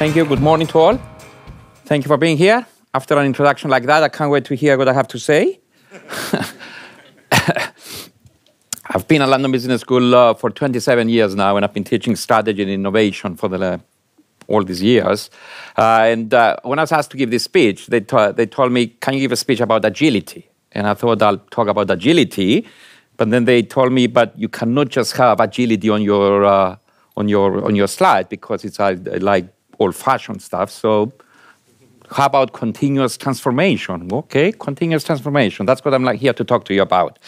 Thank you. Good morning to all. Thank you for being here. After an introduction like that, I can't wait to hear what I have to say. I've been at London Business School uh, for 27 years now, and I've been teaching strategy and innovation for the, uh, all these years. Uh, and uh, when I was asked to give this speech, they, they told me, Can you give a speech about agility? And I thought I'll talk about agility. But then they told me, But you cannot just have agility on your, uh, on your, on your slide because it's uh, like old fashioned stuff. So how about continuous transformation? Okay, continuous transformation. That's what I'm like here to talk to you about.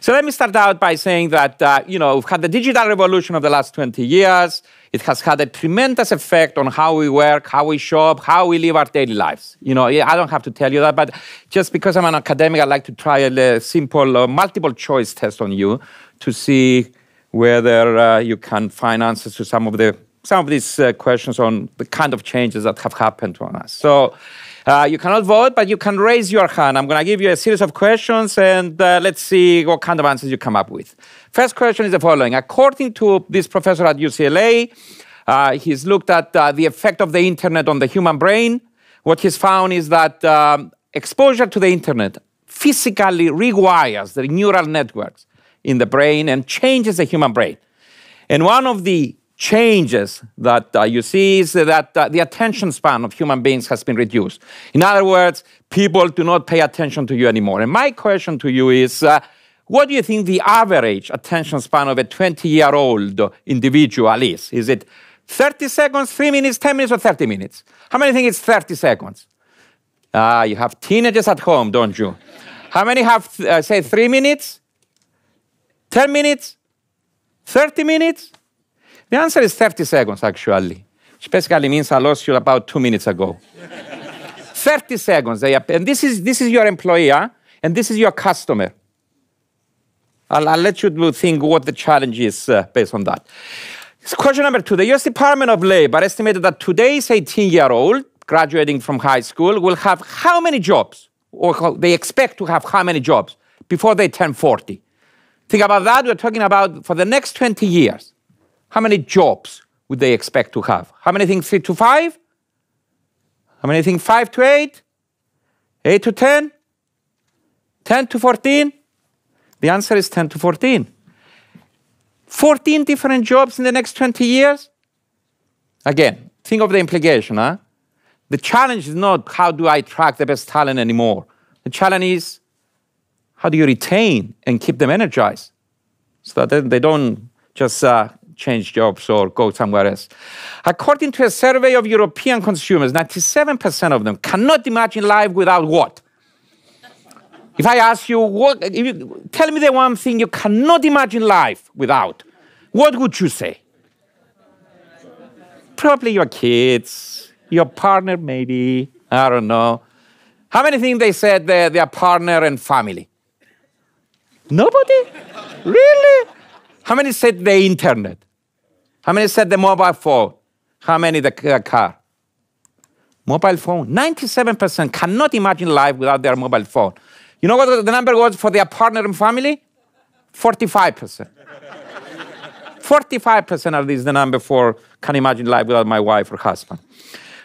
So let me start out by saying that uh, you know we've had the digital revolution of the last 20 years. It has had a tremendous effect on how we work, how we shop, how we live our daily lives. You know, I don't have to tell you that, but just because I'm an academic, I like to try a simple uh, multiple choice test on you to see whether uh, you can find answers to some of the some of these uh, questions on the kind of changes that have happened on us. So uh, you cannot vote, but you can raise your hand. I'm going to give you a series of questions, and uh, let's see what kind of answers you come up with. First question is the following: According to this professor at UCLA, uh, he's looked at uh, the effect of the internet on the human brain. What he's found is that um, exposure to the internet physically rewires the neural networks in the brain and changes the human brain. And one of the changes that uh, you see is that uh, the attention span of human beings has been reduced. In other words, people do not pay attention to you anymore. And my question to you is uh, what do you think the average attention span of a 20 year old individual is? Is it 30 seconds, 3 minutes, 10 minutes, or 30 minutes? How many think it's 30 seconds? Ah, you have teenagers at home, don't you? How many have, uh, say, 3 minutes? 10 minutes? 30 minutes? The answer is 30 seconds, actually, which basically means I lost you about two minutes ago. 30 seconds. And this is, this is your employer, and this is your customer. I'll, I'll let you think what the challenge is uh, based on that. Question number two. The US Department of Labor estimated that today's 18 year old graduating from high school will have how many jobs? Or they expect to have how many jobs before they turn 40? Think about that. We're talking about for the next 20 years. How many jobs would they expect to have? How many think three to five? How many think five to eight? Eight to 10? 10 to 14? The answer is 10 to 14. 14 different jobs in the next 20 years? Again, think of the implication, huh? The challenge is not how do I attract the best talent anymore. The challenge is how do you retain and keep them energized so that they don't just uh, change jobs or go somewhere else. According to a survey of European consumers, 97% of them cannot imagine life without what? If I ask you, what, if you, tell me the one thing you cannot imagine life without, what would you say? Probably your kids, your partner, maybe. I don't know. How many think they said their, their partner and family? Nobody? really? How many said the internet? How many said the mobile phone? How many the car? Mobile phone. 97% cannot imagine life without their mobile phone. You know what the number was for their partner and family? 45%. 45% of this is the number for can imagine life without my wife or husband.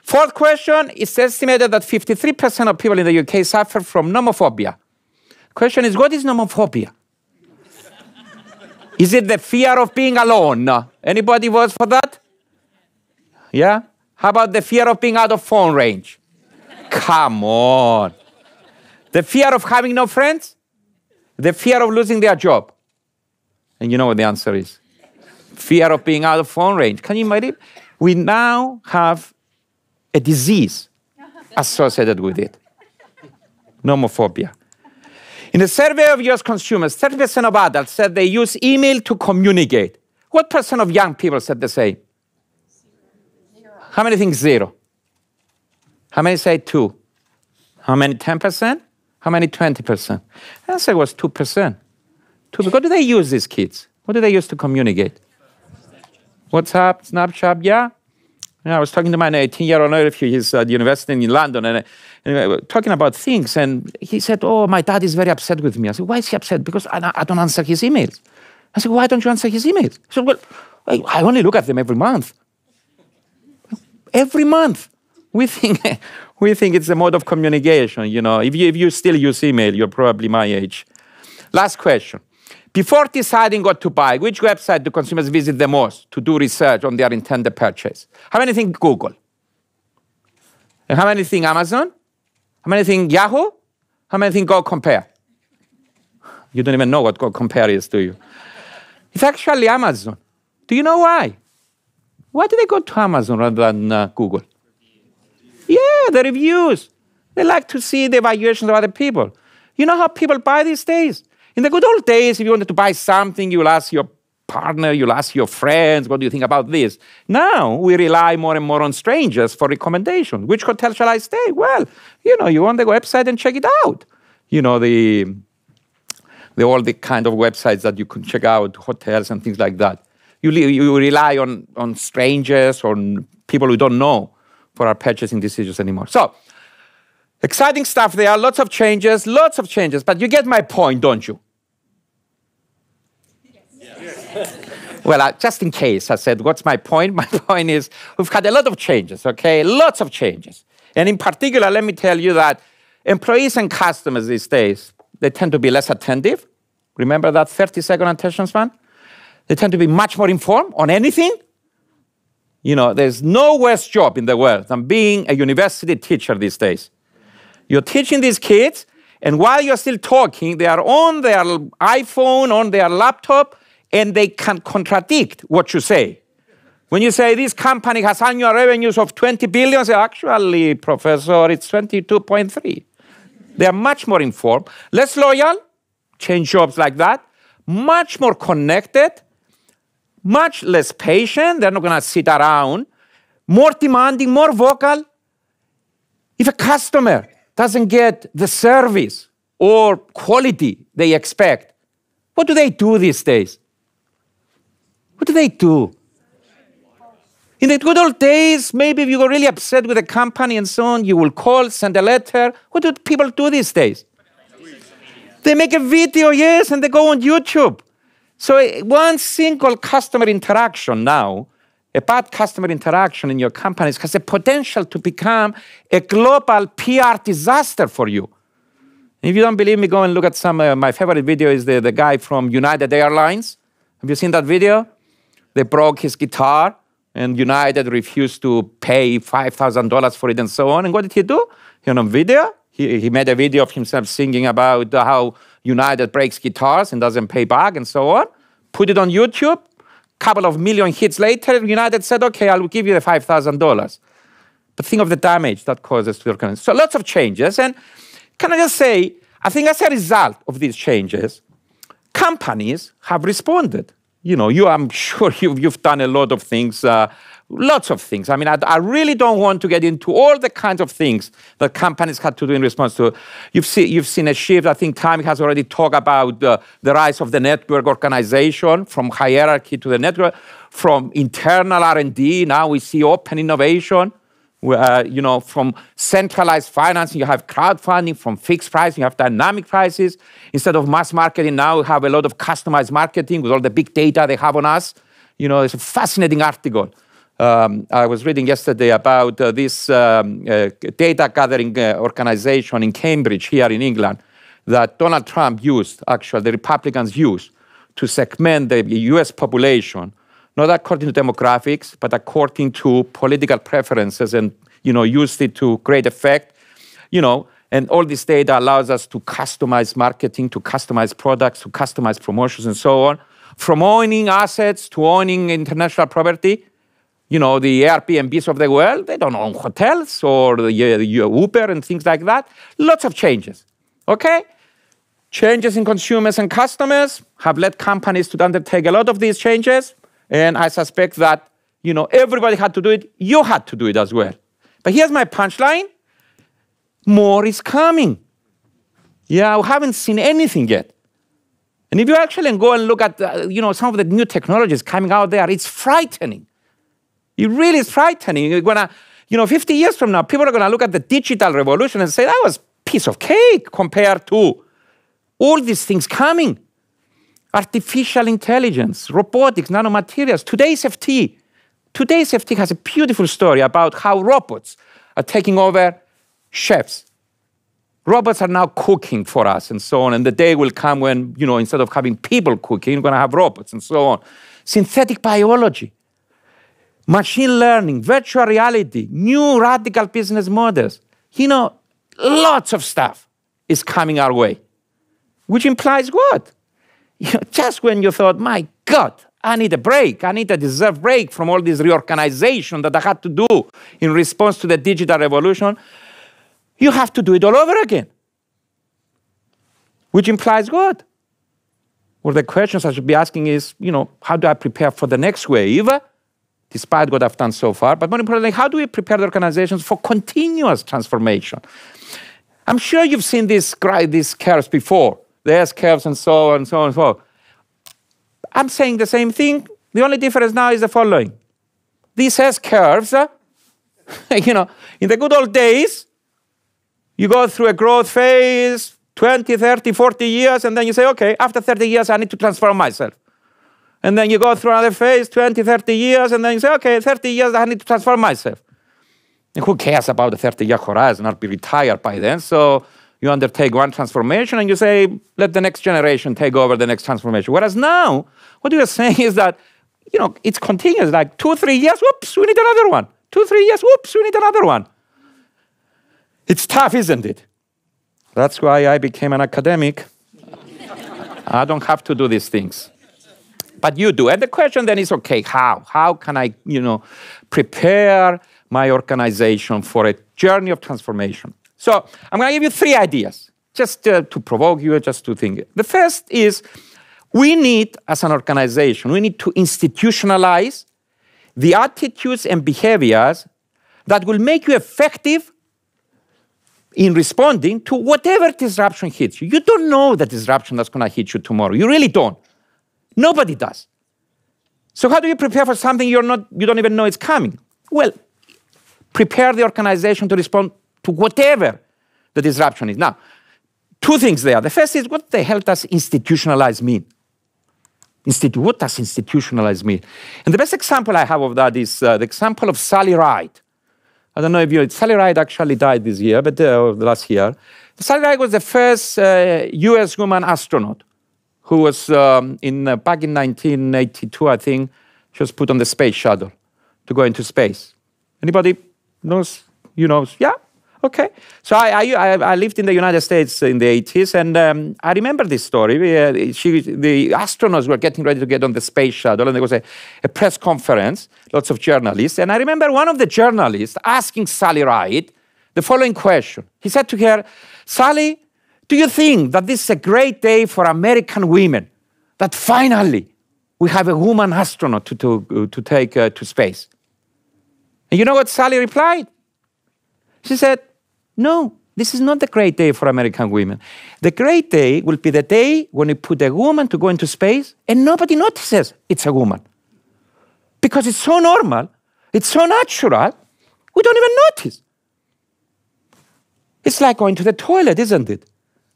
Fourth question, it's estimated that 53% of people in the UK suffer from nomophobia. Question is, what is nomophobia? Is it the fear of being alone? Anybody votes for that? Yeah? How about the fear of being out of phone range? Come on. The fear of having no friends? The fear of losing their job? And you know what the answer is? Fear of being out of phone range. Can you imagine? We now have a disease associated with it. Nomophobia. In a survey of US consumers, 30% of adults said they use email to communicate. What percent of young people said the same? Zero. How many think zero? How many say two? How many 10%? How many 20%? The answer was 2%. Two, what do they use, these kids? What do they use to communicate? WhatsApp, Snapchat, yeah? yeah I was talking to my 18 year old nephew, he's at university in London, and talking about things, and he said, "Oh, my dad is very upset with me." I said, "Why is he upset?" Because I, I don't answer his emails. I said, "Why don't you answer his emails?" He said, "Well, I, I only look at them every month." every month. We think, we think it's a mode of communication. You know, if you, if you still use email, you're probably my age. Last question. Before deciding what to buy, which website do consumers visit the most to do research on their intended purchase? How many think Google? And how many think Amazon? How many think Yahoo? How many think Go Compare? You don't even know what Go Compare is, do you? It's actually Amazon. Do you know why? Why do they go to Amazon rather than uh, Google? Yeah, the reviews. They like to see the evaluations of other people. You know how people buy these days? In the good old days, if you wanted to buy something, you will ask your partner, you'll ask your friends, what do you think about this? Now we rely more and more on strangers for recommendations. Which hotel shall I stay? Well, you know, you on the website and check it out. You know, the, the all the kind of websites that you can check out, hotels and things like that. You, you rely on, on strangers or people we don't know for our purchasing decisions anymore. So, exciting stuff there, lots of changes, lots of changes, but you get my point, don't you? Well, just in case, I said, what's my point? My point is we've had a lot of changes, okay? Lots of changes. And in particular, let me tell you that employees and customers these days, they tend to be less attentive. Remember that 30 second attention span? They tend to be much more informed on anything. You know, there's no worse job in the world than being a university teacher these days. You're teaching these kids, and while you're still talking, they are on their iPhone, on their laptop, and they can contradict what you say. When you say this company has annual revenues of 20 billion, say, actually, professor, it's 22.3. They are much more informed, less loyal, change jobs like that, much more connected, much less patient. They're not going to sit around, more demanding, more vocal. If a customer doesn't get the service or quality they expect, what do they do these days? What do they do? In the good old days, maybe if you were really upset with a company and so on, you will call, send a letter. What do people do these days? They make a video, yes, and they go on YouTube. So eh, one single customer interaction now, a bad customer interaction in your companies has the potential to become a global PR disaster for you. If you don't believe me, go and look at some. Uh, my favorite video is the, the guy from United Airlines. Have you seen that video? They broke his guitar, and United refused to pay $5,000 for it and so on. And what did he do? He on video, he, he made a video of himself singing about how United breaks guitars and doesn't pay back and so on. Put it on YouTube. Couple of million hits later, United said, okay, I'll give you the $5,000. But think of the damage that causes to your company. So lots of changes. And can I just say, I think as a result of these changes, companies have responded you know, you, I'm sure you've, you've done a lot of things, uh, lots of things. I mean, I, I, really don't want to get into all the kinds of things that companies had to do in response to. You've, see, you've seen a shift. I think Time has already talked about uh, the rise of the network organization from hierarchy to the network, from internal R&D. Now we see open innovation uh, you know, from centralized financing, you have crowdfunding, from fixed pricing, you have dynamic prices. Instead of mass marketing, now we have a lot of customized marketing with all the big data they have on us. You know, it's a fascinating article. Um, I was reading yesterday about uh, this um, uh, data gathering uh, organization in Cambridge, here in England, that Donald Trump used, actually, the Republicans used to segment the US population not according to demographics, but according to political preferences and, you know, used it to great effect, you know, and all this data allows us to customize marketing, to customize products, to customize promotions and so on. From owning assets to owning international property, you know, the Airbnbs of the world, they don't own hotels or the, the Uber and things like that. Lots of changes, okay? Changes in consumers and customers have led companies to undertake a lot of these changes. And I suspect that, you know, everybody had to do it. You had to do it as well. But here's my punchline. More is coming. Yeah, we haven't seen anything yet. And if you actually go and look at, uh, you know, some of the new technologies coming out there, it's frightening. It really is frightening. You're gonna, you know, 50 years from now, people are gonna look at the digital revolution and say that was piece of cake compared to all these things coming artificial intelligence, robotics, nanomaterials. Today's FT, today's FT has a beautiful story about how robots are taking over chefs. Robots are now cooking for us and so on. And the day will come when, you know, instead of having people cooking, you're going to have robots and so on. Synthetic biology, machine learning, virtual reality, new radical business models. You know, lots of stuff is coming our way, which implies what? You know, just when you thought, my God, I need a break. I need a deserved break from all this reorganization that I had to do in response to the digital revolution. You have to do it all over again. Which implies what? Well, the questions I should be asking is, you know, how do I prepare for the next wave, despite what I've done so far? But more importantly, how do we prepare the organizations for continuous transformation? I'm sure you've seen these, these curves before, the S curves and so on and so on and so on. I'm saying the same thing. The only difference now is the following. These S curves, uh, you know, in the good old days, you go through a growth phase, 20, 30, 40 years, and then you say, okay, after 30 years, I need to transform myself. And then you go through another phase, 20, 30 years, and then you say, okay, 30 years, I need to transform myself. And who cares about the 30 year horizon? I'll be retired by then. So you undertake one transformation and you say, let the next generation take over the next transformation. Whereas now, what you are saying is that, you know, it's continuous, like two, three years, whoops, we need another one. Two, three years, whoops, we need another one. It's tough, isn't it? That's why I became an academic. I don't have to do these things. But you do. And the question then is okay, how? How can I, you know, prepare my organization for a journey of transformation? So I'm going to give you three ideas, just uh, to provoke you, just to think. The first is we need, as an organization, we need to institutionalize the attitudes and behaviors that will make you effective in responding to whatever disruption hits you. You don't know the disruption that's going to hit you tomorrow. You really don't. Nobody does. So how do you prepare for something you're not, you don't even know it's coming? Well, prepare the organization to respond to whatever the disruption is. Now, two things there. The first is what the hell does institutionalize mean? Institu- what does institutionalize mean? And the best example I have of that is uh, the example of Sally Ride. I don't know if you, Sally Ride actually died this year, but uh, last year. Sally Ride was the first uh, US woman astronaut who was um, in, uh, back in 1982, I think, she was put on the space shuttle to go into space. Anybody knows, you know, yeah, Okay. So I, I, I, lived in the United States in the 80s, and um, I remember this story. Uh, she, the astronauts were getting ready to get on the space shuttle, and there was a, a, press conference, lots of journalists. And I remember one of the journalists asking Sally Ride the following question. He said to her, Sally, do you think that this is a great day for American women? That finally we have a woman astronaut to, to, to take uh, to space? And you know what Sally replied? She said, No, this is not the great day for American women. The great day will be the day when we put a woman to go into space and nobody notices it's a woman. Because it's so normal, it's so natural, we don't even notice. It's like going to the toilet, isn't it?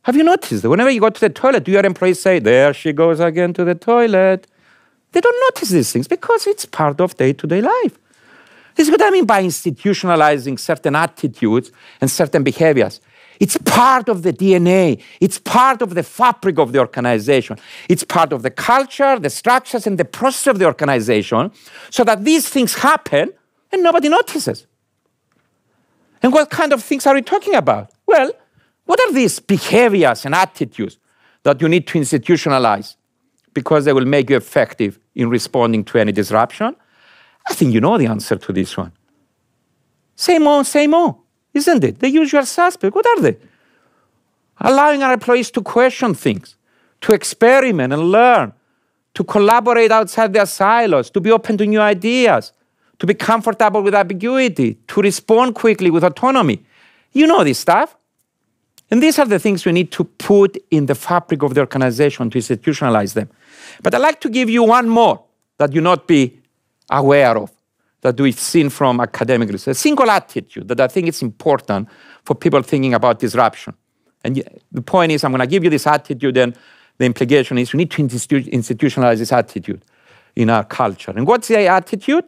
Have you noticed that whenever you go to the toilet, do your employees say, There she goes again to the toilet? They don't notice these things because it's part of day to day life. This is what I mean by institutionalizing certain attitudes and certain behaviors. It's part of the DNA. It's part of the fabric of the organization. It's part of the culture, the structures, and the process of the organization so that these things happen and nobody notices. And what kind of things are we talking about? Well, what are these behaviors and attitudes that you need to institutionalize because they will make you effective in responding to any disruption I think you know the answer to this one. Same old, same old, isn't it? The usual suspect. What are they? Allowing our employees to question things, to experiment and learn, to collaborate outside their silos, to be open to new ideas, to be comfortable with ambiguity, to respond quickly with autonomy. You know this stuff. And these are the things we need to put in the fabric of the organization to institutionalize them. But I'd like to give you one more that you not be aware of, that we've seen from academic research. A single attitude that I think is important for people thinking about disruption. And the point is, I'm going to give you this attitude, and the implication is we need to institutionalize this attitude in our culture. And what's the attitude?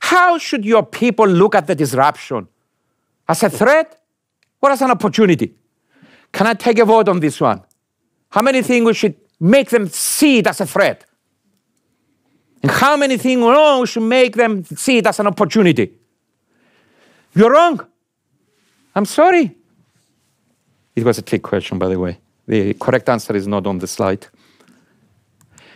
How should your people look at the disruption? As a threat or as an opportunity? Can I take a vote on this one? How many think we should make them see it as a threat? And how many things wrong should make them see it as an opportunity? You're wrong. I'm sorry. It was a trick question, by the way. The correct answer is not on the slide.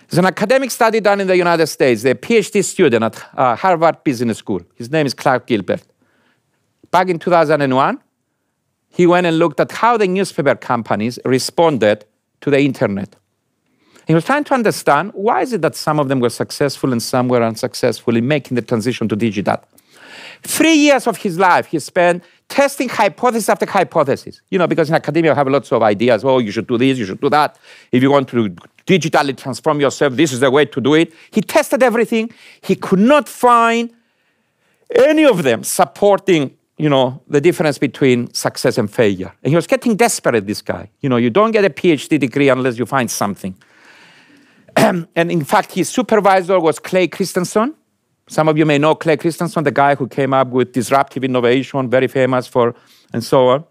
There's an academic study done in the United States. a PhD student at uh, Harvard Business School, his name is Clark Gilbert. Back in 2001, he went and looked at how the newspaper companies responded to the internet. He was trying to understand why is it that some of them were successful and some were unsuccessful in making the transition to digital. Three years of his life he spent testing hypothesis after hypothesis. You know, because in academia you have lots of ideas. Oh, you should do this, you should do that. If you want to digitally transform yourself, this is the way to do it. He tested everything. He could not find any of them supporting, you know, the difference between success and failure. And he was getting desperate, this guy. You know, you don't get a PhD degree unless you find something. and in fact, his supervisor was Clay Christensen. Some of you may know Clay Christensen, the guy who came up with disruptive innovation, very famous for, and so on.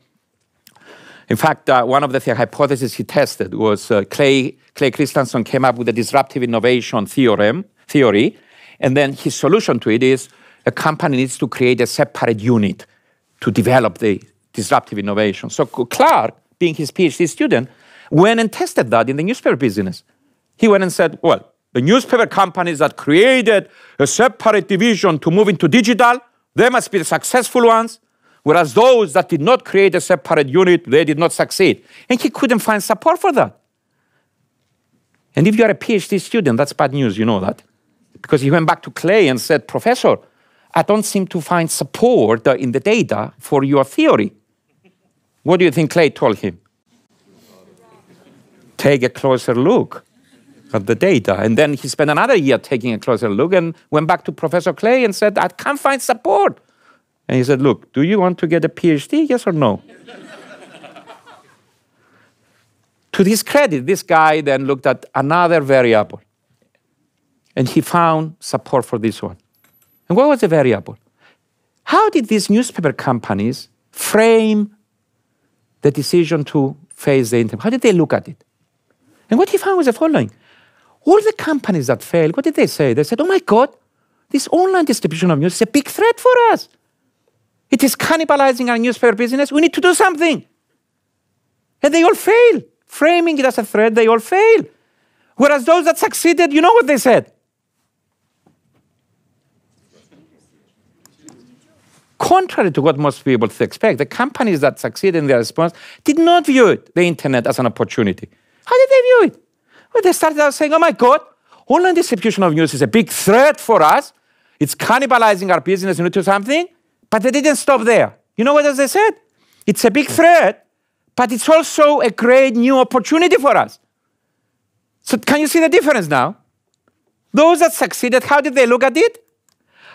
In fact, uh, one of the hypotheses he tested was uh, Clay, Clay Christensen came up with a disruptive innovation theorem, theory, and then his solution to it is a company needs to create a separate unit to develop the disruptive innovation. So Clark, being his PhD student, went and tested that in the newspaper business. He went and said, well, the newspaper companies that created a separate division to move into digital, they must be the successful ones. Whereas those that did not create a separate unit, they did not succeed. And he couldn't find support for that. And if you are a PhD student, that's bad news, you know that. Because he went back to Clay and said, Professor, I don't seem to find support in the data for your theory. What do you think Clay told him? Take a closer look of the data. And then he spent another year taking a closer look and went back to Professor Clay and said, I can't find support. And he said, Look, do you want to get a PhD? Yes or no? to his credit, this guy then looked at another variable and he found support for this one. And what was the variable? How did these newspaper companies frame the decision to face the internet? How did they look at it? And what he found was the following all the companies that failed, what did they say? They said, oh my God, this online distribution of news is a big threat for us. It is cannibalizing our newspaper business. We need to do something. And they all fail. Framing it as a threat, they all fail. Whereas those that succeeded, you know what they said? Contrary to what most people expect, the companies that succeeded in their response did not view it, the internet as an opportunity. How did they view it? They started out saying, oh my God, online distribution of news is a big threat for us. It's cannibalizing our business into something. But they didn't stop there. You know what else they said? It's a big threat, but it's also a great new opportunity for us. So can you see the difference now? Those that succeeded, how did they look at it?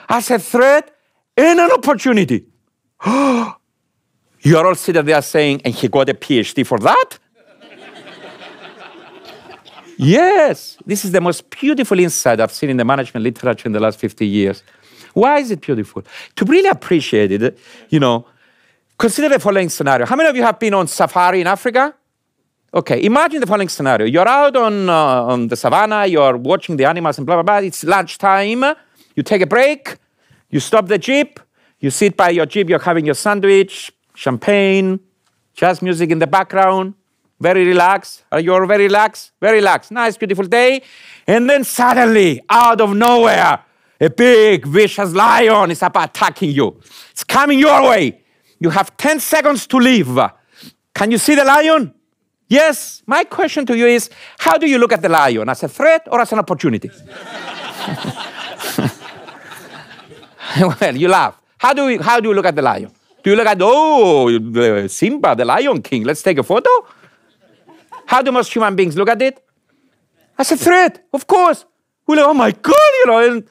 As a threat and an opportunity. You're all sitting there saying, and he got a PhD for that? Yes, this is the most beautiful insight I've seen in the management literature in the last 50 years. Why is it beautiful? To really appreciate it, you know, consider the following scenario. How many of you have been on safari in Africa? Okay, imagine the following scenario. You're out on, uh, on the savannah, you're watching the animals and blah, blah, blah. It's lunchtime. You take a break, you stop the jeep, you sit by your jeep, you're having your sandwich, champagne, jazz music in the background very relaxed. Are uh, you all very relaxed? Very relaxed. Nice, beautiful day. And then suddenly, out of nowhere, a big, vicious lion is up attacking you. It's coming your way. You have 10 seconds to leave. Can you see the lion? Yes. My question to you is how do you look at the lion? As a threat or as an opportunity? well, you laugh. How do, you, how do you look at the lion? Do you look at, oh, Simba, the Lion King, let's take a photo? How do most human beings look at it? As a threat, of course. We're like, oh my God, you know. And,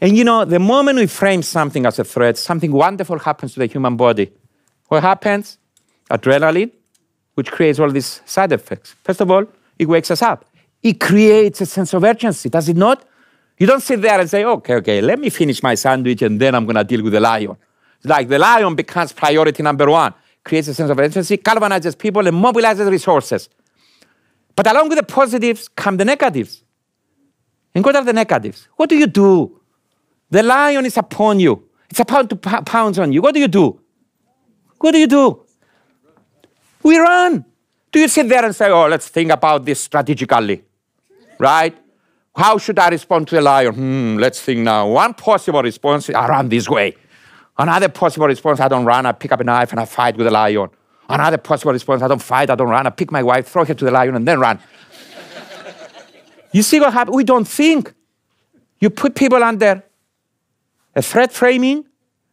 and you know, the moment we frame something as a threat, something wonderful happens to the human body. What happens? Adrenaline, which creates all these side effects. First of all, it wakes us up. It creates a sense of urgency, does it not? You don't sit there and say, okay, okay, let me finish my sandwich and then I'm going to deal with the lion. It's like the lion becomes priority number one, creates a sense of urgency, galvanizes people, and mobilizes resources. But along with the positives come the negatives. And what are the negatives? What do you do? The lion is upon you. It's about to pounce on you. What do you do? What do you do? We run. Do you sit there and say, oh, let's think about this strategically? Right? How should I respond to the lion? Hmm, let's think now. One possible response, I run this way. Another possible response, I don't run, I pick up a knife and I fight with the lion. Another possible response, I don't fight, I don't run, I pick my wife, throw her to the lion, and then run. you see what happens? We don't think. You put people under a threat framing,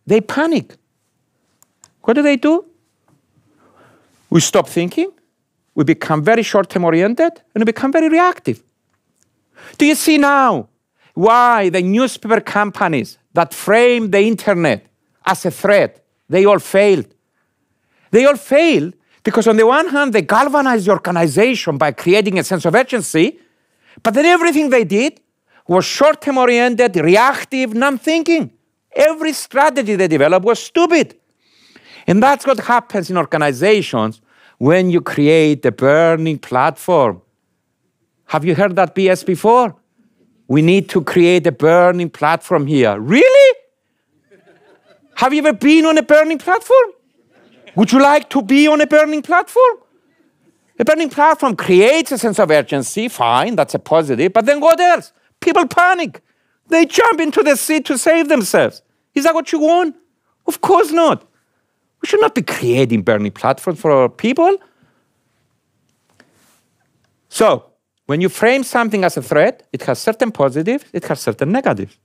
they panic. What do they do? We stop thinking, we become very short term oriented, and we become very reactive. Do you see now why the newspaper companies that frame the internet as a threat, they all failed? They all failed because, on the one hand, they galvanized the organization by creating a sense of urgency, but then everything they did was short term oriented, reactive, non thinking. Every strategy they developed was stupid. And that's what happens in organizations when you create a burning platform. Have you heard that BS before? We need to create a burning platform here. Really? Have you ever been on a burning platform? Would you like to be on a burning platform? A burning platform creates a sense of urgency, fine, that's a positive, but then what else? People panic. They jump into the sea to save themselves. Is that what you want? Of course not. We should not be creating burning platforms for our people. So, when you frame something as a threat, it has certain positives, it has certain negatives.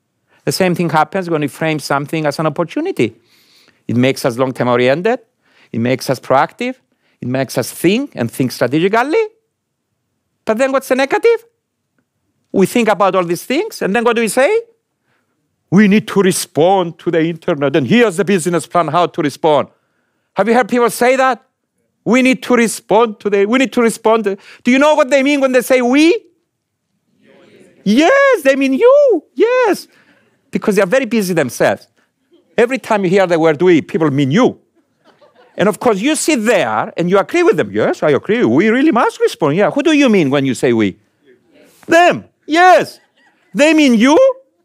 The same thing happens when we frame something as an opportunity. It makes us long term oriented, it makes us proactive, it makes us think and think strategically. But then what's the negative? We think about all these things, and then what do we say? We need to respond to the internet, and here's the business plan how to respond. Have you heard people say that? We need to respond to the, we need to respond. To, do you know what they mean when they say we? Yes, they mean you. Yes. Because they are very busy themselves. Every time you hear the word we, people mean you. And of course, you sit there and you agree with them. Yes, I agree. We really must respond. Yeah. Who do you mean when you say we? Yes. Them. Yes. They mean you.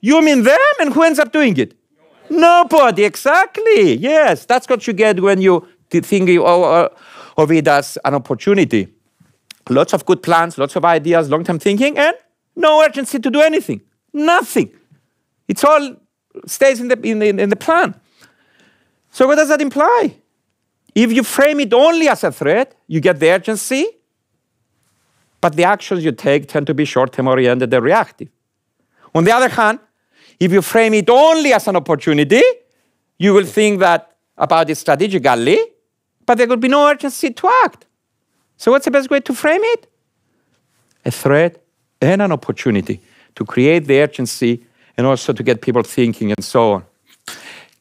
You mean them. And who ends up doing it? Nobody, exactly. Yes, that's what you get when you think oh, oh, of it as an opportunity. Lots of good plans, lots of ideas, long term thinking, and no urgency to do anything. Nothing. It's all stays in the, in, the, in the plan. So, what does that imply? If you frame it only as a threat, you get the urgency, but the actions you take tend to be short term oriented and reactive. On the other hand, if you frame it only as an opportunity, you will think that about it strategically, but there could be no urgency to act. So, what's the best way to frame it? A threat and an opportunity to create the urgency and also to get people thinking and so on.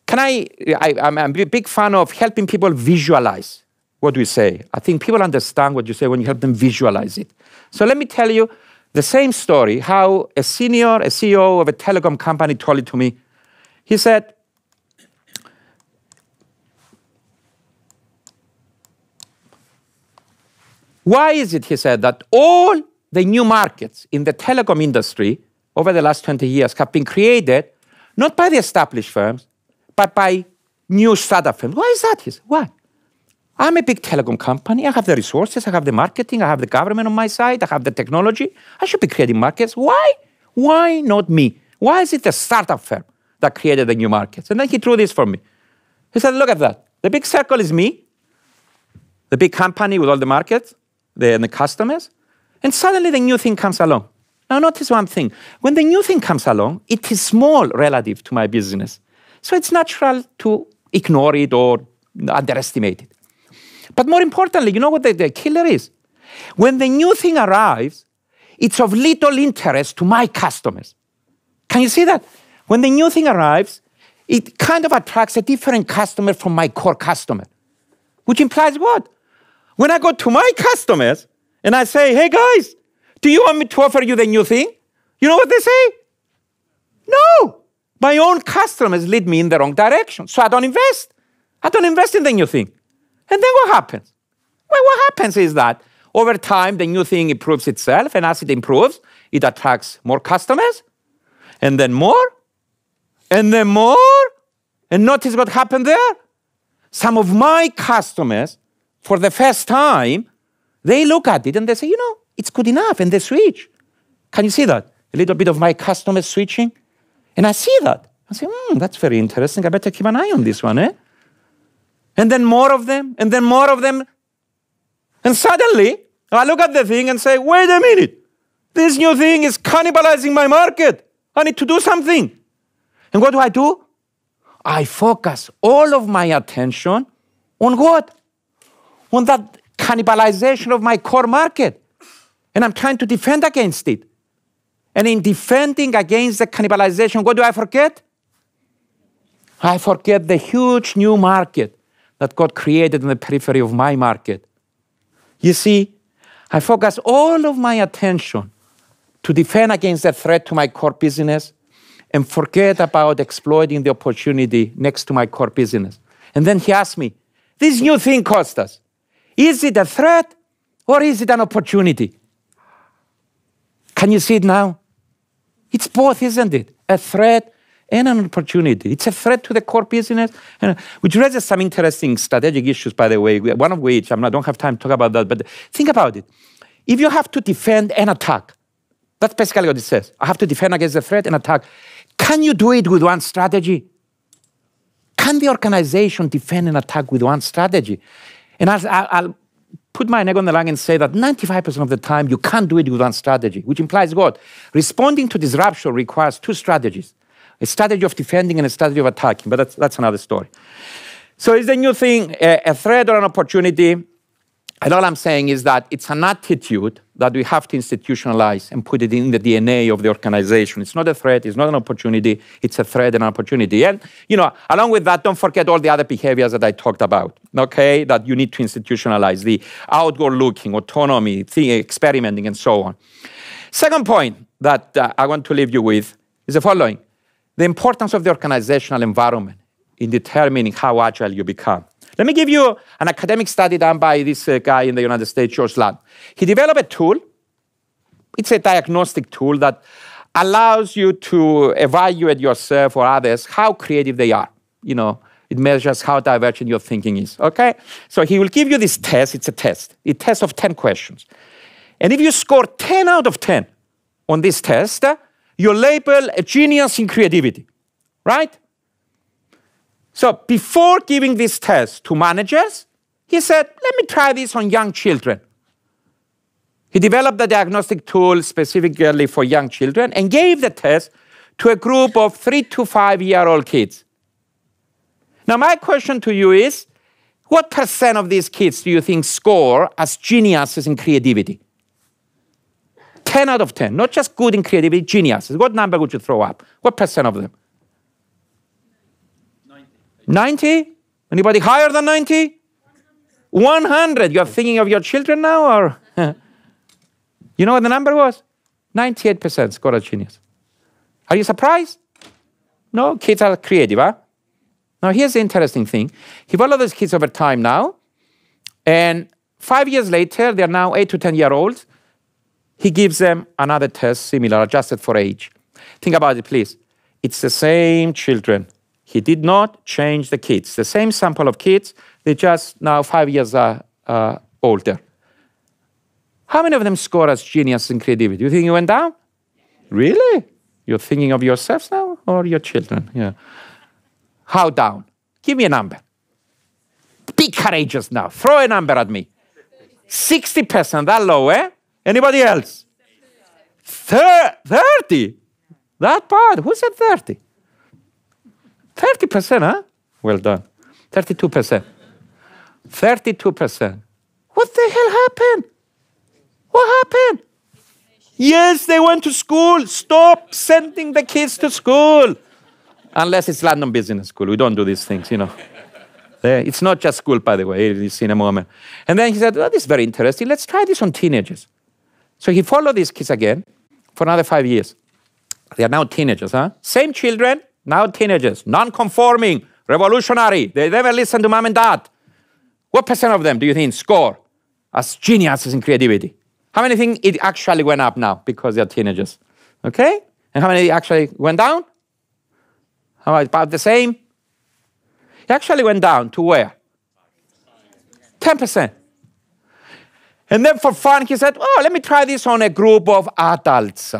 Can I, I I'm a big fan of helping people visualize what we say. I think people understand what you say when you help them visualize it. So let me tell you the same story, how a senior, a CEO of a telecom company told it to me. He said, Why is it, he said, that all the new markets in the telecom industry over the last 20 years have been created not by the established firms, but by new startup firms? Why is that? He said, Why? I'm a big telecom company. I have the resources, I have the marketing, I have the government on my side, I have the technology. I should be creating markets. Why? Why not me? Why is it the startup firm that created the new markets? And then he drew this for me. He said, Look at that. The big circle is me, the big company with all the markets the, and the customers. And suddenly the new thing comes along. Now, notice one thing. When the new thing comes along, it is small relative to my business. So it's natural to ignore it or underestimate it. But more importantly, you know what the, the killer is? When the new thing arrives, it's of little interest to my customers. Can you see that? When the new thing arrives, it kind of attracts a different customer from my core customer, which implies what? When I go to my customers and I say, hey guys, do you want me to offer you the new thing? You know what they say? No, my own customers lead me in the wrong direction. So I don't invest. I don't invest in the new thing. And then what happens? Well, what happens is that over time, the new thing improves itself. And as it improves, it attracts more customers, and then more, and then more. And notice what happened there? Some of my customers, for the first time, they look at it and they say, you know, it's good enough, and they switch. Can you see that? A little bit of my customers switching. And I see that. I say, hmm, that's very interesting. I better keep an eye on this one, eh? And then more of them, and then more of them. And suddenly, I look at the thing and say, wait a minute. This new thing is cannibalizing my market. I need to do something. And what do I do? I focus all of my attention on what? On that cannibalization of my core market. And I'm trying to defend against it. And in defending against the cannibalization, what do I forget? I forget the huge new market that got created in the periphery of my market. You see, I focus all of my attention to defend against the threat to my core business and forget about exploiting the opportunity next to my core business. And then he asked me, This new thing, Costas, is it a threat or is it an opportunity? Can you see it now? It's both, isn't it? A threat and an opportunity. It's a threat to the core business, uh, which raises some interesting strategic issues, by the way, one of which I don't have time to talk about that, but think about it. If you have to defend and attack, that's basically what it says. I have to defend against the threat and attack. Can you do it with one strategy? Can the organization defend and attack with one strategy? And I'll, I'll put my neck on the line and say that 95% of the time you can't do it with one strategy, which implies what? Responding to disruption requires two strategies a strategy of defending and a strategy of attacking, but that's, that's another story. So, is the new thing a, a threat or an opportunity? And all I'm saying is that it's an attitude that we have to institutionalize and put it in the DNA of the organization. It's not a threat, it's not an opportunity, it's a threat and an opportunity. And, you know, along with that, don't forget all the other behaviors that I talked about, okay, that you need to institutionalize the outward looking, autonomy, experimenting, and so on. Second point that uh, I want to leave you with is the following the importance of the organizational environment in determining how agile you become. Let me give you an academic study done by this uh, guy in the United States, George Land. He developed a tool. It's a diagnostic tool that allows you to evaluate yourself or others how creative they are. You know, it measures how divergent your thinking is. Okay? So he will give you this test. It's a test. A test of 10 questions. And if you score 10 out of 10 on this test, you're labeled a genius in creativity, right? So before giving this test to managers, he said, let me try this on young children. He developed a diagnostic tool specifically for young children and gave the test to a group of three to five year old kids. Now, my question to you is what percent of these kids do you think score as geniuses in creativity? 10 out of 10, not just good in creativity, geniuses. What number would you throw up? What percent of them? 90? Anybody higher than 90? 100. You're thinking of your children now, or? you know what the number was? 98% score a genius. Are you surprised? No, kids are creative, huh? Now, here's the interesting thing. He followed these kids over time now, and five years later, they're now eight to 10 year olds. He gives them another test similar, adjusted for age. Think about it, please. It's the same children, he did not change the kids. The same sample of kids, they're just now five years uh, uh, older. How many of them score as genius and creativity? You think you went down? Really? You're thinking of yourselves now or your children? Yeah. How down? Give me a number. Be courageous now. Throw a number at me. 60%, that low, eh? Anybody else? 30? That bad? Who said 30? 30%, huh? Well done. 32%. 32%. What the hell happened? What happened? Yes, they went to school. Stop sending the kids to school. Unless it's London Business School. We don't do these things, you know. It's not just school, by the way. You'll in a moment. And then he said, oh, this is very interesting. Let's try this on teenagers. So he followed these kids again for another five years. They are now teenagers, huh? Same children, now teenagers, non-conforming, revolutionary. They never listen to mom and dad. What percent of them do you think score as geniuses in creativity? How many think it actually went up now because they're teenagers? Okay? And how many actually went down? How about the same? It actually went down to where? 10%. And then for fun, he said, Oh, let me try this on a group of adults.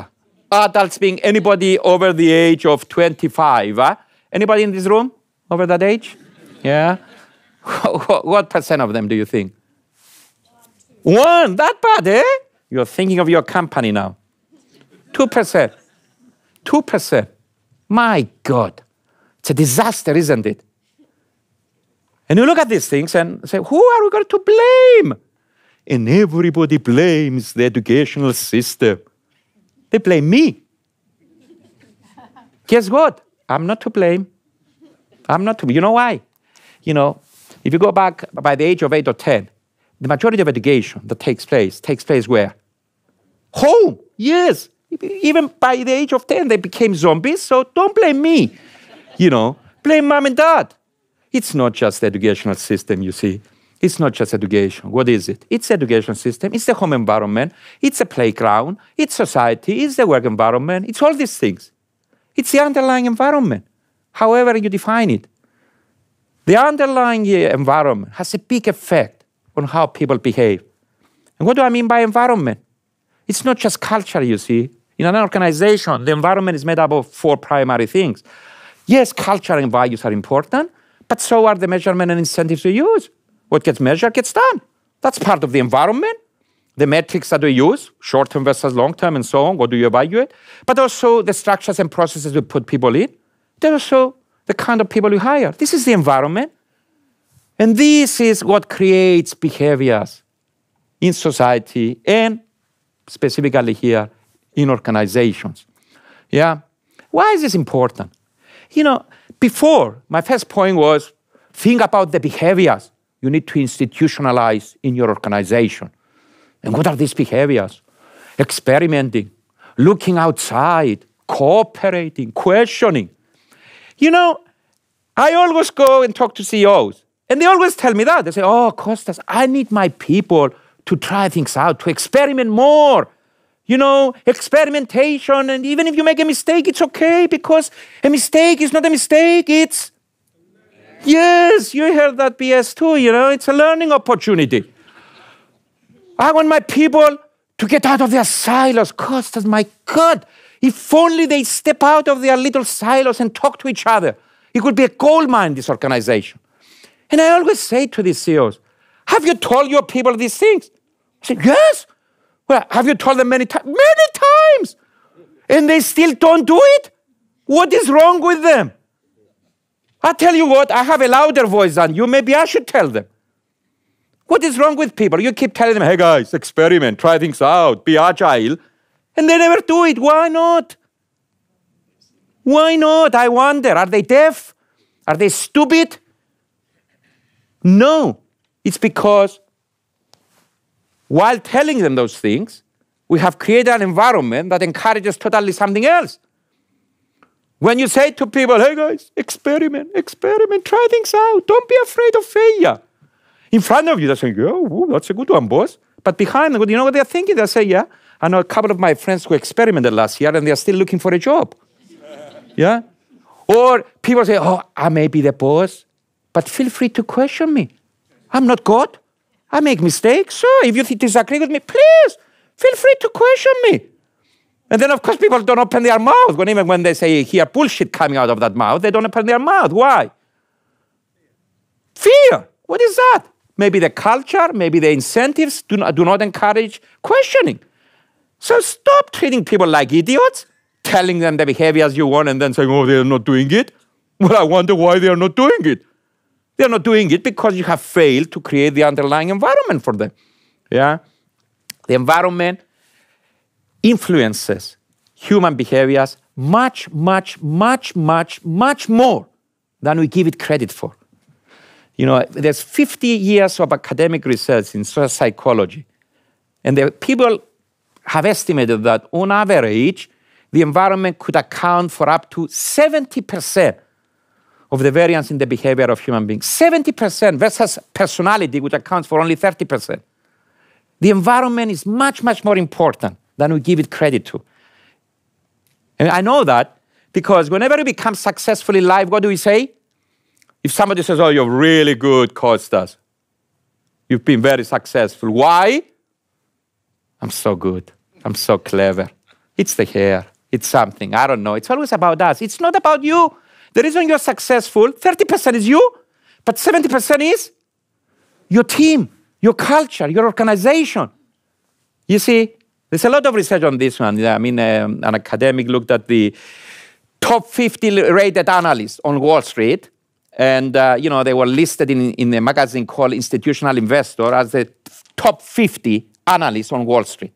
Adults being anybody over the age of 25. Huh? Anybody in this room over that age? Yeah? what percent of them do you think? One, that bad, eh? You're thinking of your company now. 2%. 2%. My God. It's a disaster, isn't it? And you look at these things and say, who are we going to blame? And everybody blames the educational system. They blame me. Guess what? I'm not to blame. I'm not to. You know why? You know, if you go back by the age of eight or ten, the majority of education that takes place takes place where? Home. Yes. Even by the age of 10, they became zombies, so don't blame me. You know, blame mom and dad. It's not just the educational system, you see. It's not just education. What is it? It's the education system, it's the home environment, it's a playground, it's society, it's the work environment, it's all these things. It's the underlying environment, however you define it. The underlying uh, environment has a big effect on how people behave. And what do I mean by environment? It's not just culture, you see. In an organization, the environment is made up of four primary things. Yes, culture and values are important, but so are the measurement and incentives we use. What gets measured gets done. That's part of the environment. The metrics that we use, short term versus long term, and so on, what do you evaluate? But also the structures and processes we put people in. There's also the kind of people you hire. This is the environment. And this is what creates behaviors in society and specifically here in organizations. Yeah. Why is this important? You know, before, my first point was think about the behaviors you need to institutionalize in your organization. And what are these behaviors? Experimenting, looking outside, cooperating, questioning. You know, I always go and talk to CEOs, and they always tell me that. They say, Oh, Costas, I need my people to try things out, to experiment more. You know, experimentation, and even if you make a mistake, it's okay because a mistake is not a mistake, it's. Yes, you heard that BS too, you know, it's a learning opportunity. I want my people to get out of their silos. Costas, my God, if only they step out of their little silos and talk to each other, it could be a gold mine, this organization. And I always say to these CEOs, have you told your people these things? I said, Yes. Well, have you told them many times? Many times. And they still don't do it? What is wrong with them? I tell you what, I have a louder voice than you. Maybe I should tell them. What is wrong with people? You keep telling them, hey guys, experiment, try things out, be agile. And they never do it. Why not? Why not? I wonder. Are they deaf? Are they stupid? No. It's because while telling them those things, we have created an environment that encourages totally something else. When you say to people, hey guys, experiment, experiment, try things out, don't be afraid of failure. In front of you, they're saying, oh, that's a good one, boss. But behind you know what they're thinking? They say, yeah, I know a couple of my friends who experimented last year and they're still looking for a job. yeah? Or people say, oh, I may be the boss, but feel free to question me. I'm not God. I make mistakes. So if you disagree with me, please feel free to question me. And then, of course, people don't open their mouth. When even when they say hear bullshit coming out of that mouth, they don't open their mouth. Why? Fear. What is that? Maybe the culture, maybe the incentives do not, do not encourage questioning. So stop treating people like idiots, telling them the behaviors you want, and then saying, oh, they're not doing it. Well, I wonder why they are not doing it. They're not doing it because you have failed to create the underlying environment for them. Yeah? The environment influences human behaviors much, much, much, much, much more than we give it credit for. You know, there's 50 years of academic research in social psychology, and the people have estimated that on average, the environment could account for up to 70% of the variance in the behavior of human beings. 70% versus personality, which accounts for only 30%. The environment is much, much more important than we give it credit to. And I know that because whenever we become successful in life, what do we say? If somebody says, Oh, you're really good, Costas, you've been very successful. Why? I'm so good. I'm so clever. It's the hair. It's something. I don't know. It's always about us. It's not about you. The reason you're successful, 30% is you, but 70% is your team, your culture, your organization. You see, there's a lot of research on this one. I mean, um, an academic looked at the top 50 rated analysts on Wall Street, and uh, you know they were listed in, in a magazine called Institutional Investor as the top 50 analysts on Wall Street.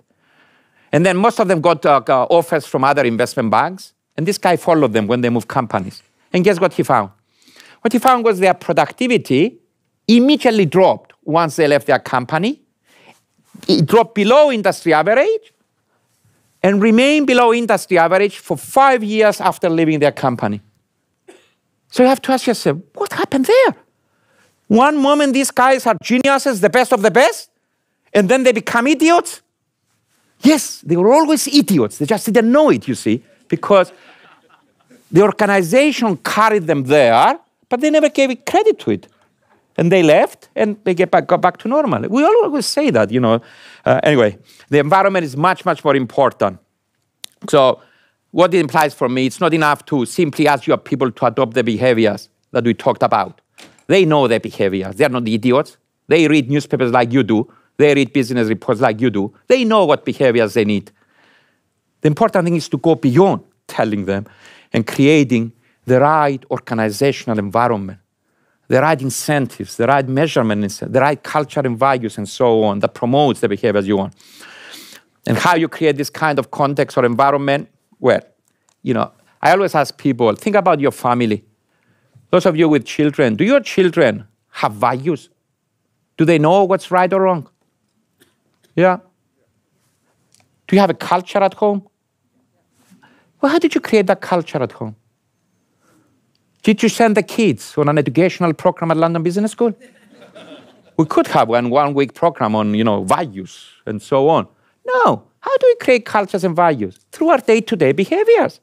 And then most of them got uh, offers from other investment banks, and this guy followed them when they moved companies. And guess what he found? What he found was their productivity immediately dropped once they left their company. It dropped below industry average and remained below industry average for five years after leaving their company. So you have to ask yourself, what happened there? One moment these guys are geniuses, the best of the best, and then they become idiots. Yes, they were always idiots. They just didn't know it, you see, because the organization carried them there, but they never gave credit to it. And they left and they get back, got back to normal. We always say that, you know. Uh, anyway, the environment is much, much more important. So, what it implies for me, it's not enough to simply ask your people to adopt the behaviors that we talked about. They know their behaviors. They're not idiots. They read newspapers like you do. They read business reports like you do. They know what behaviors they need. The important thing is to go beyond telling them and creating the right organizational environment, the right incentives, the right measurements, the right culture and values, and so on that promotes the behaviors you want. And how you create this kind of context or environment, well, you know, I always ask people, think about your family. Those of you with children, do your children have values? Do they know what's right or wrong? Yeah? Do you have a culture at home? Well, how did you create that culture at home? Did you send the kids on an educational program at London Business School? we could have one one week program on, you know, values and so on. No. How do we create cultures and values? Through our day-to-day behaviors.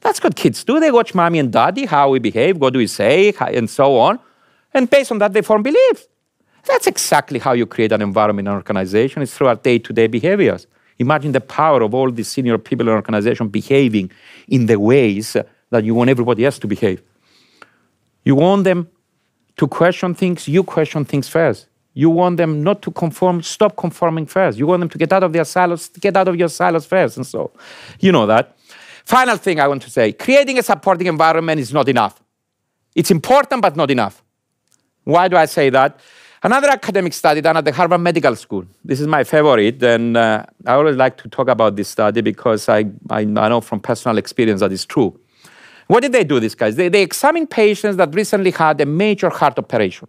That's what kids do. They watch mommy and daddy, how we behave, what do we say, and so on. And based on that, they form beliefs. That's exactly how you create an environment in an organization. It's through our day-to-day behaviors. Imagine the power of all these senior people in an organization behaving in the ways that you want everybody else to behave. You want them to question things, you question things first. You want them not to conform, stop conforming first. You want them to get out of their silos, get out of your silos first. And so, you know that. Final thing I want to say creating a supporting environment is not enough. It's important, but not enough. Why do I say that? Another academic study done at the Harvard Medical School. This is my favorite, and uh, I always like to talk about this study because I, I, I, know from personal experience that it's true. What did they do, these guys? They, they examined patients that recently had a major heart operation.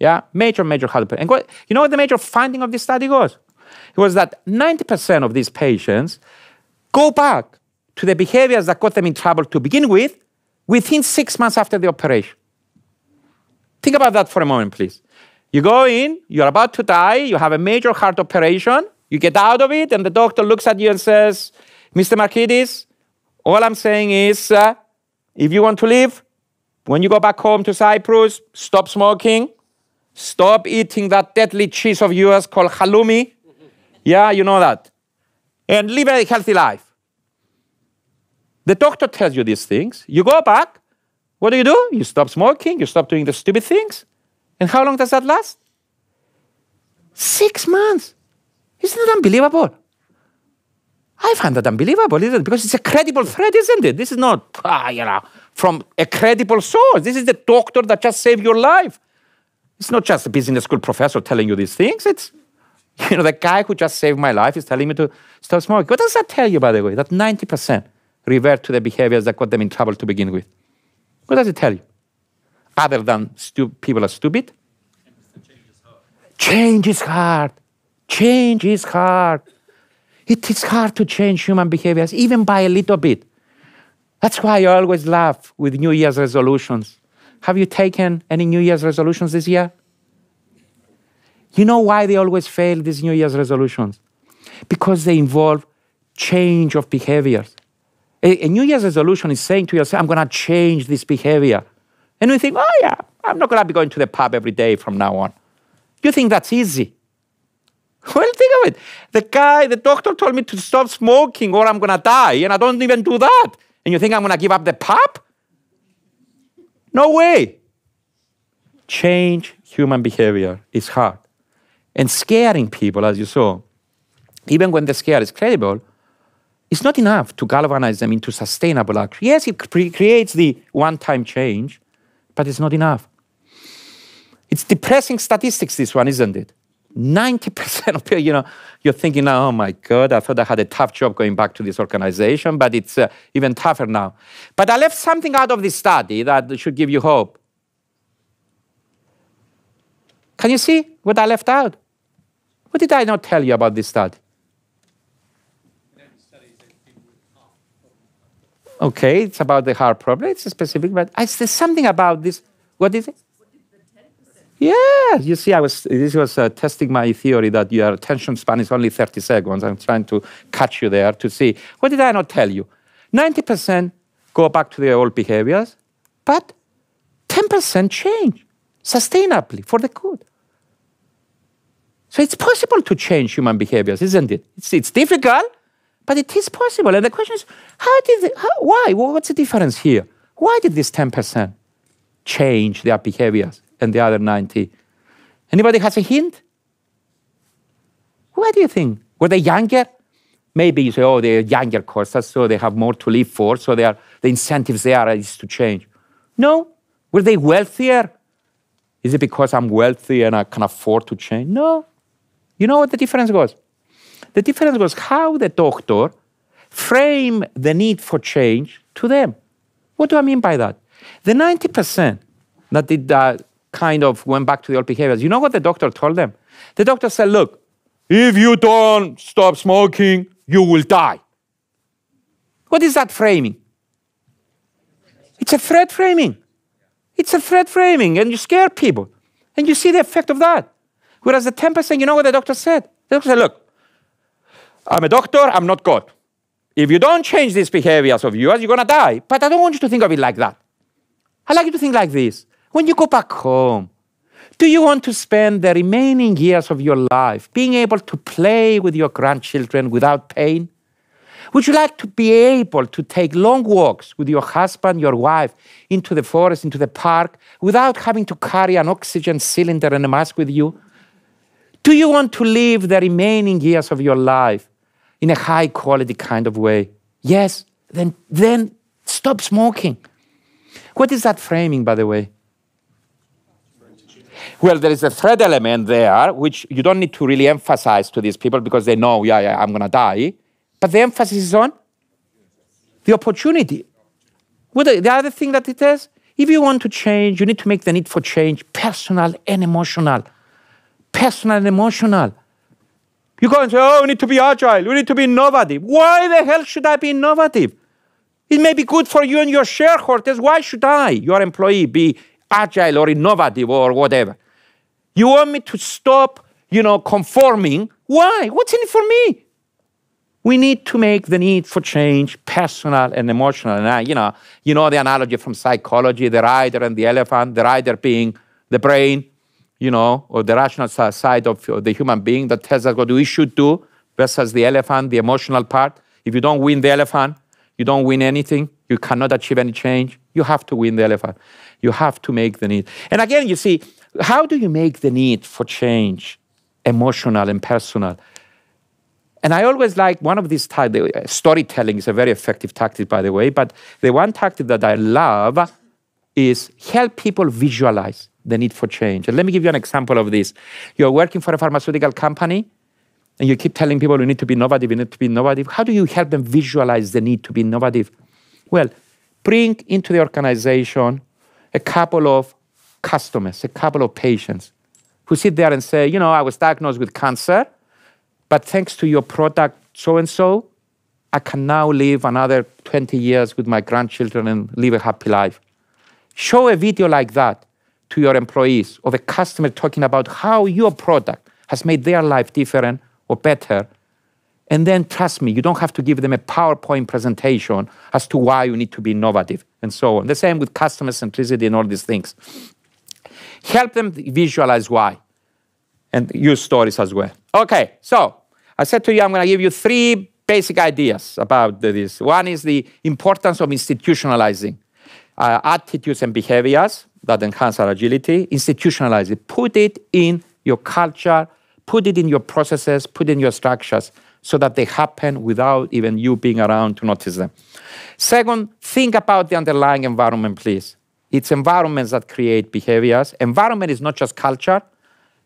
Yeah, major, major heart operation. And what, you know what the major finding of this study was? It was that 90% of these patients go back to the behaviors that got them in trouble to begin with within six months after the operation. Think about that for a moment, please. You go in, you're about to die, you have a major heart operation, you get out of it, and the doctor looks at you and says, Mr. Markides, all I'm saying is uh, if you want to live, when you go back home to Cyprus, stop smoking, stop eating that deadly cheese of yours called halloumi. Yeah, you know that. And live a healthy life. The doctor tells you these things. You go back. What do you do? You stop smoking, you stop doing the stupid things. And how long does that last? Six months. Isn't that unbelievable? I find that unbelievable, isn't it? Because it's a credible threat, isn't it? This is not, ah, you know, from a credible source. This is the doctor that just saved your life. It's not just a business school professor telling you these things. It's, you know, the guy who just saved my life is telling me to stop smoking. What does that tell you, by the way? That 90% revert to the behaviors that got them in trouble to begin with. What does it tell you? other than stu- people are stupid? Change is hard. Change is hard. It is hard to change human behaviors, even by a little bit. That's why I always laugh with New Year's resolutions. Have you taken any New Year's resolutions this year? You know why they always fail, these New Year's resolutions? Because they involve change of behaviors. A, a New Year's resolution is saying to yourself, I'm going to change this behavior. And we think, oh, yeah, I'm not going to be going to the pub every day from now on. You think that's easy? Well, think of it. The guy, the doctor told me to stop smoking or I'm going to die, and I don't even do that. And you think I'm going to give up the pub? No way. Change human behavior is hard. And scaring people, as you saw, even when the scare is credible, it's not enough to galvanize them into sustainable action. Yes, it creates the one time change, but it's not enough. It's depressing statistics, this one, isn't it? 90% of people, you know, you're thinking, oh my God, I thought I had a tough job going back to this organization, but it's uh, even tougher now. But I left something out of this study that should give you hope. Can you see what I left out? What did I not tell you about this study? Okay, it's about the heart problem. It's specific, but I, there's something about this. What is it? Yeah, you see, I was this was uh, testing my theory that your attention span is only 30 seconds. I'm trying to catch you there to see what did I not tell you? 90% go back to their old behaviors, but 10% change sustainably for the good. So it's possible to change human behaviors, isn't it? It's, it's difficult, but it is possible. And the question is, how did, it, how, why? What's the difference here? Why did this 10% change their behaviors and the other 90? Anybody has a hint? Why do you think? Were they younger? Maybe you say, oh, they're younger courses, so they have more to live for, so they are, the incentives there is to change. No. Were they wealthier? Is it because I'm wealthy and I can afford to change? No. You know what the difference was? The difference was how the doctor framed the need for change to them. What do I mean by that? The 90% that did that kind of went back to the old behaviors, you know what the doctor told them? The doctor said, look, if you don't stop smoking, you will die. What is that framing? It's a threat framing. It's a threat framing, and you scare people. And you see the effect of that. Whereas the 10%, you know what the doctor said? The doctor said, look, I'm a doctor, I'm not God. If you don't change these behaviors of yours, you're going to die. But I don't want you to think of it like that. I like you to think like this. When you go back home, do you want to spend the remaining years of your life being able to play with your grandchildren without pain? Would you like to be able to take long walks with your husband, your wife, into the forest, into the park, without having to carry an oxygen cylinder and a mask with you? Do you want to live the remaining years of your life in a high quality kind of way? Yes, then, then stop smoking. What is that framing, by the way? Well, there is a threat element there, which you don't need to really emphasize to these people because they know, yeah, yeah, I'm going to die. But the emphasis is on the opportunity. The, the other thing that it is, if you want to change, you need to make the need for change personal and emotional. Personal and emotional. You go and say, oh, we need to be agile, we need to be innovative. Why the hell should I be innovative? It may be good for you and your shareholders. Why should I, your employee, be agile or innovative or whatever? You want me to stop, you know, conforming? Why? What's in it for me? We need to make the need for change personal and emotional. And I, you know, you know the analogy from psychology: the rider and the elephant. The rider being the brain, you know, or the rational side of the human being that tells us what we should do, versus the elephant, the emotional part. If you don't win the elephant, you don't win anything. You cannot achieve any change. You have to win the elephant. You have to make the need. And again, you see, how do you make the need for change emotional and personal? And I always like one of these tactics, uh, storytelling is a very effective tactic, by the way, but the one tactic that I love is help people visualize the need for change. And let me give you an example of this. You're working for a pharmaceutical company and you keep telling people you need to be innovative, you need to be innovative. How do you help them visualize the need to be innovative? Well, bring into the organization a couple of customers, a couple of patients who sit there and say, you know, I was diagnosed with cancer, but thanks to your product so and so, I can now live another 20 years with my grandchildren and live a happy life. Show a video like that to your employees of a customer talking about how your product has made their life different or better. And then trust me, you don't have to give them a PowerPoint presentation as to why you need to be innovative and so on. The same with customer centricity and all these things. Help them visualize why and use stories as well. Okay, so I said to you, I'm going to give you three basic ideas about this. One is the importance of institutionalizing uh, attitudes and behaviors that enhance our agility. Institutionalize it. Put it in your culture, put it in your processes, put it in your structures so that they happen without even you being around to notice them. Second, think about the underlying environment, please. It's environments that create behaviors. Environment is not just culture.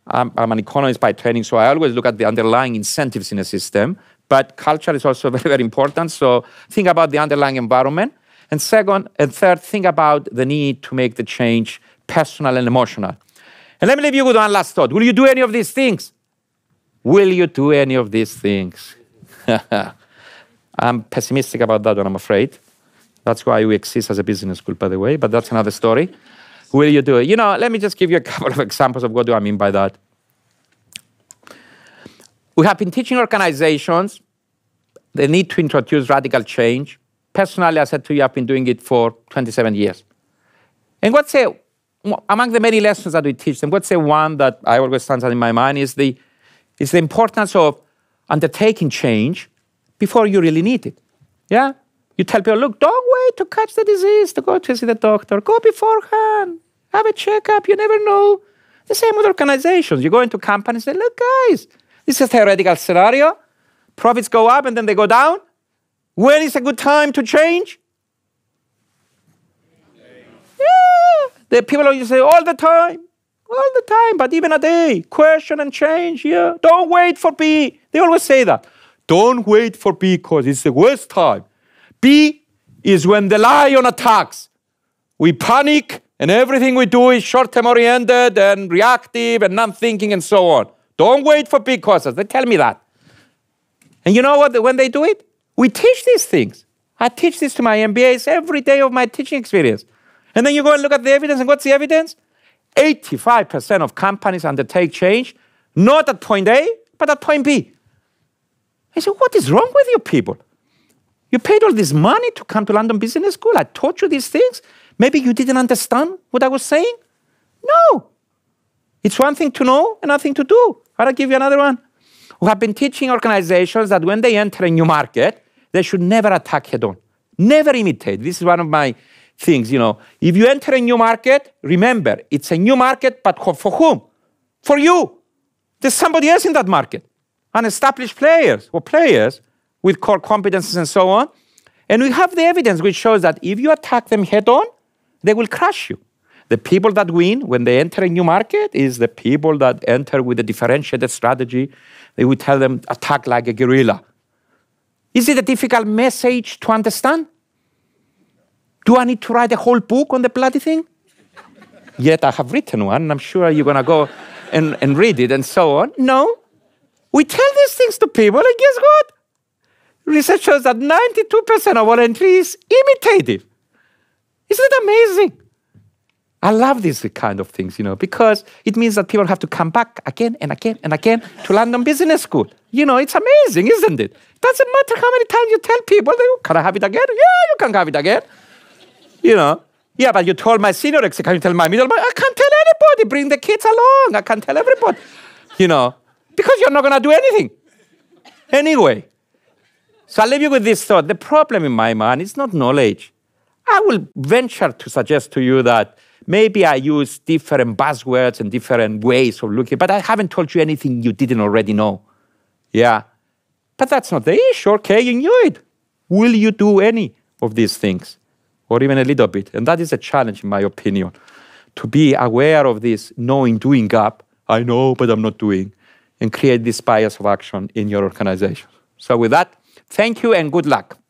I'm, I'm, an economist by training, so I always look at the underlying incentives in a system. But culture is also very, very important. So think about the underlying environment. And second and third, think about the need to make the change personal and emotional. And let me leave you with one last thought. Will you do any of these things? Will you do any of these things? I'm pessimistic about that one, I'm afraid. That's why we exist as a business school, by the way, but that's another story. Will you do it? You know, let me just give you a couple of examples of what do I mean by that. We have been teaching organizations the need to introduce radical change. Personally, I said to you, I've been doing it for 27 years. And what's a, among the many lessons that we teach them, what's the one that I always stands out in my mind is the, is the importance of undertaking change before you really need it. Yeah? You tell people, look, don't wait to catch the disease to go to see the doctor. Go beforehand. Have a checkup. You never know. The same with organizations. You go into companies and say, look, guys, this is a theoretical scenario. Profits go up and then they go down. When is a good time to change? Yeah. The people always say all the time, all the time, but even a day, question and change. Yeah. Don't wait for B. They always say that. Don't wait for B because it's the worst time. B is when the lion attacks. We panic and everything we do is short term oriented and reactive and non thinking and so on. Don't wait for big causes. They tell me that. And you know what? When they do it, we teach these things. I teach this to my MBAs every day of my teaching experience. And then you go and look at the evidence, and what's the evidence? 85% of companies undertake change, not at point A, but at point B. I said, What is wrong with you people? You paid all this money to come to London Business School. I taught you these things. Maybe you didn't understand what I was saying. No. It's one thing to know, another thing to do. I'll give you another one. We have been teaching organizations that when they enter a new market, they should never attack head on. Never imitate. This is one of my things, you know. If you enter a new market, remember, it's a new market, but for whom? For you. There's somebody else in that market. Unestablished players or players with core competences and so on. And we have the evidence which shows that if you attack them head on, they will crush you. The people that win when they enter a new market is the people that enter with a differentiated strategy. They would tell them, attack like a guerrilla. Is it a difficult message to understand? Do I need to write a whole book on the bloody thing? Yet I have written one, and I'm sure you're going to go and, and read it and so on. No. We tell these things to people, and guess what? Research shows that 92% of our entries imitative. Isn't it amazing? I love these kind of things, you know, because it means that people have to come back again and again and again to London Business School. You know, it's amazing, isn't it? Doesn't matter how many times you tell people, can I have it again? Yeah, you can have it again. You know, yeah, but you told my senior exec, can you tell my middle? I can't tell anybody. Bring the kids along. I can't tell everybody. You know, because you're not going to do anything. Anyway, so I'll leave you with this thought. The problem in my mind is not knowledge. I will venture to suggest to you that maybe I use different buzzwords and different ways of looking, but I haven't told you anything you didn't already know. Yeah. But that's not the issue. Okay, you knew it. Will you do any of these things? Or even a little bit? And that is a challenge, in my opinion, to be aware of this knowing doing gap. I know, but I'm not doing, and create this bias of action in your organization. So, with that, thank you and good luck.